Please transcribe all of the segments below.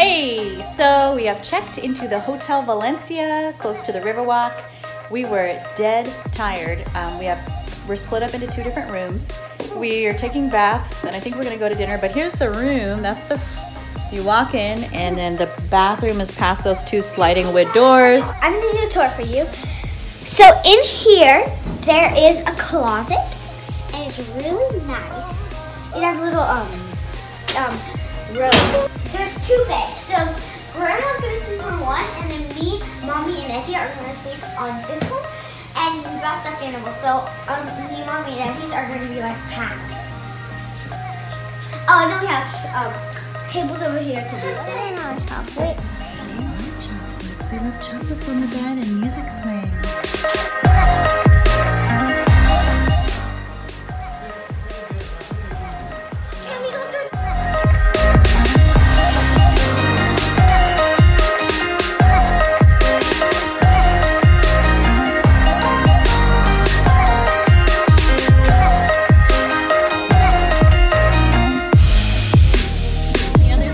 Hey, so we have checked into the Hotel Valencia, close to the Riverwalk. We were dead tired. Um, we have we're split up into two different rooms. We are taking baths, and I think we're gonna go to dinner. But here's the room. That's the you walk in, and then the bathroom is past those two sliding wood doors. I'm gonna do a tour for you. So in here, there is a closet, and it's really nice. It has little um um rows. There's two beds. Mommy, and Essie are gonna sleep on this one. And we got stuffed animals, so um, me, Mommy, and Essie's are gonna be like packed. Oh, and then we have um, tables over here to do stuff. And chocolates. Chocolates. They left chocolates on the bed and music playing.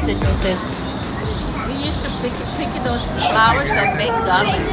We used to pick, pick those flowers and make gummies.